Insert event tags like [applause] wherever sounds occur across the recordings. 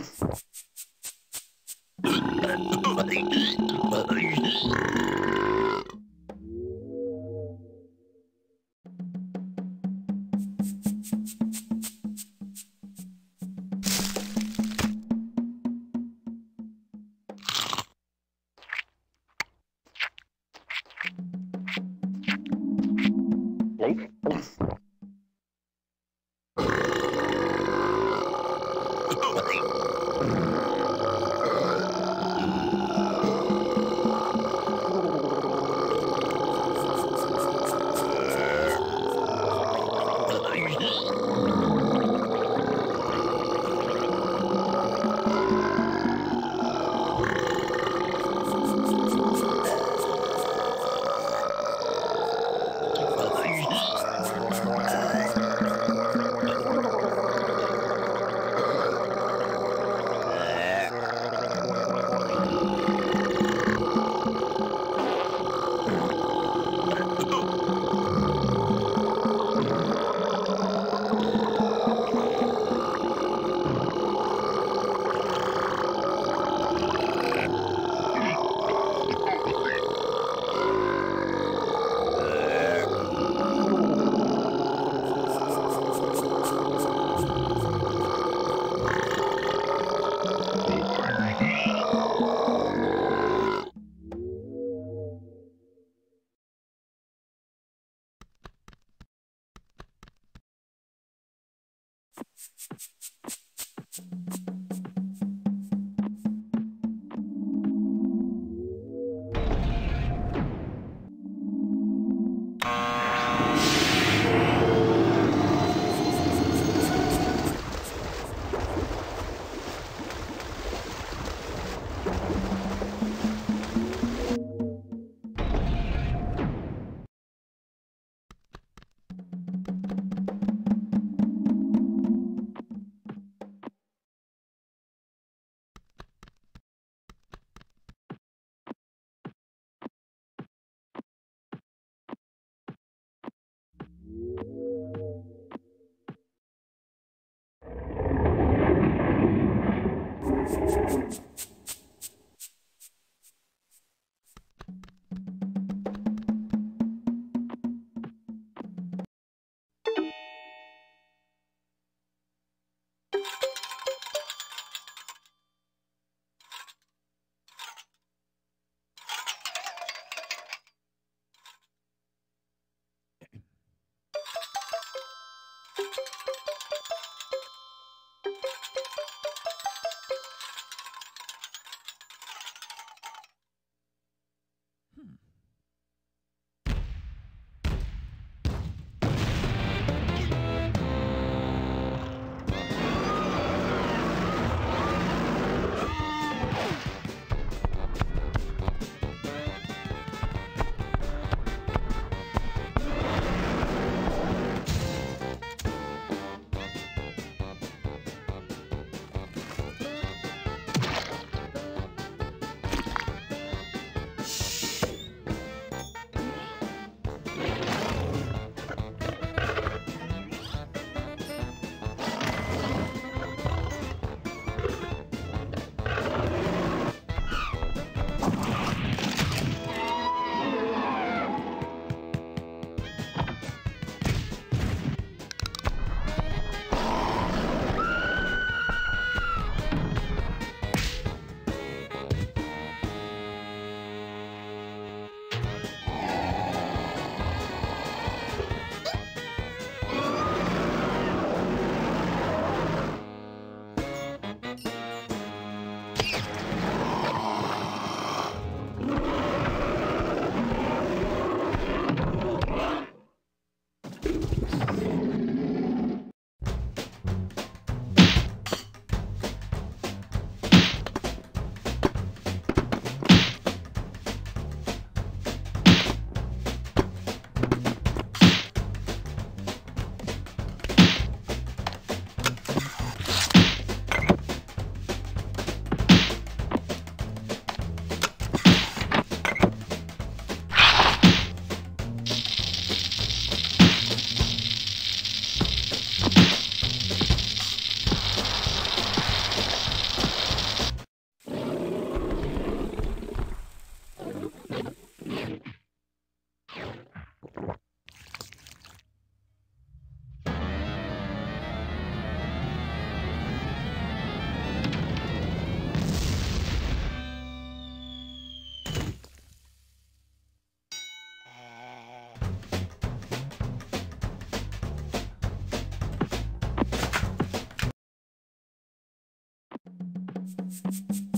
[laughs] Let's go. Hey,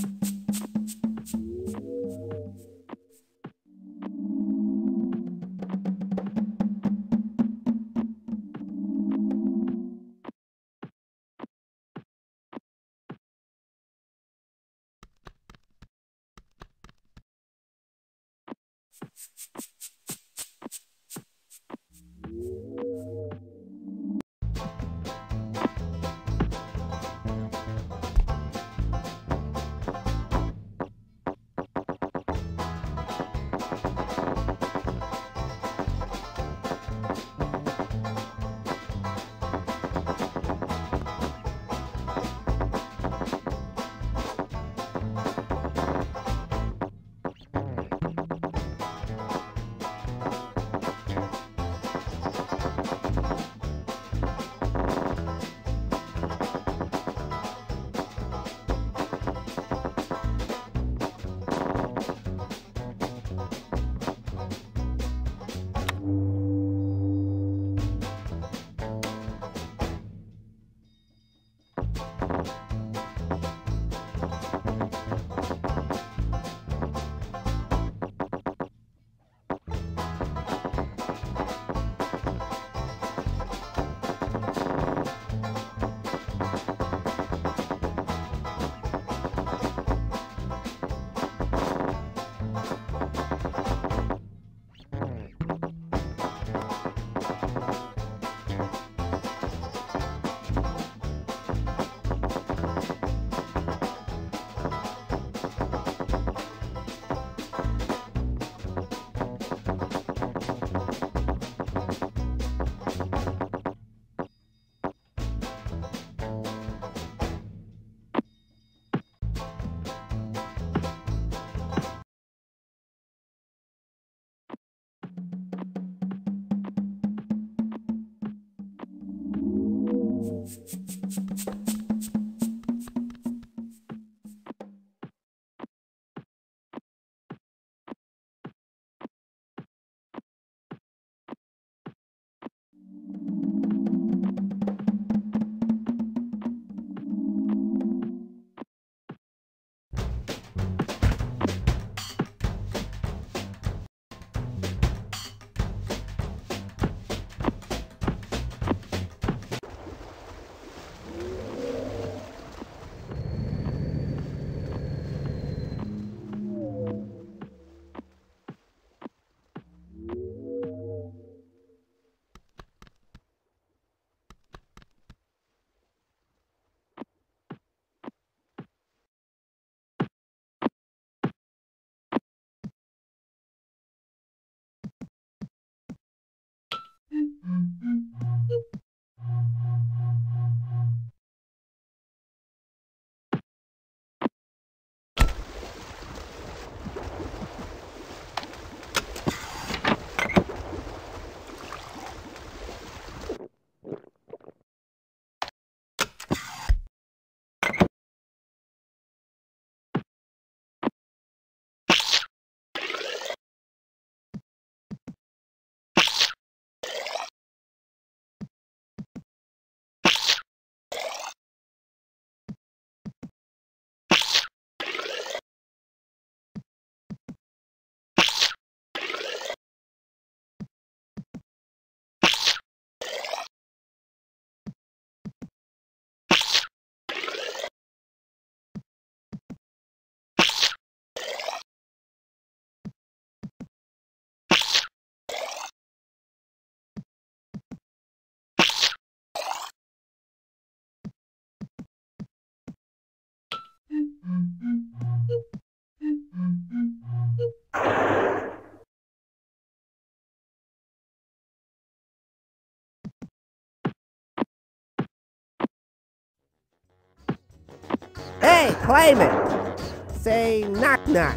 claim it! Say knock knock.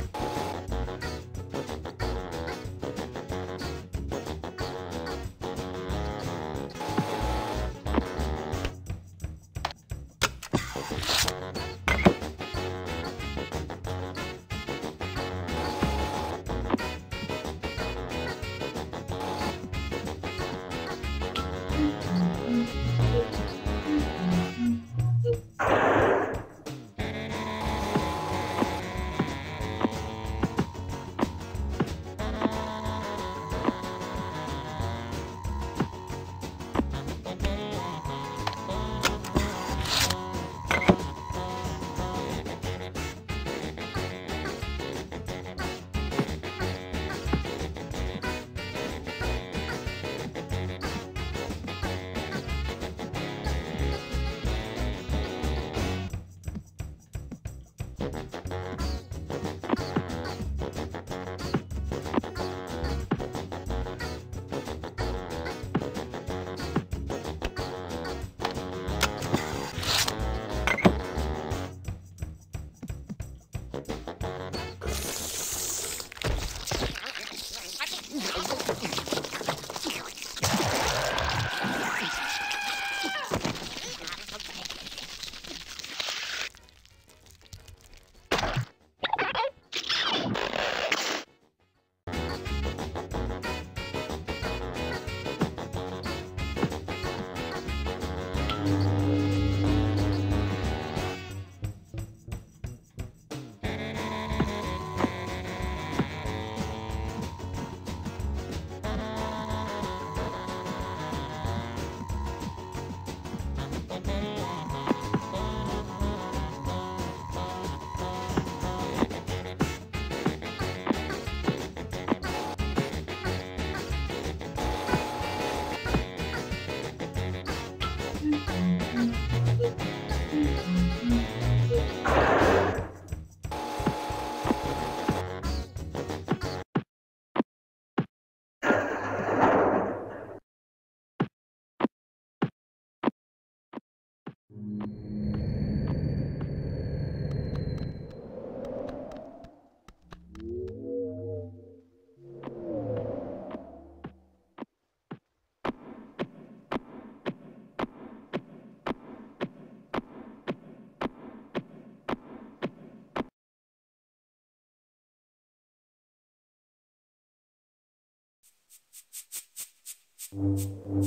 You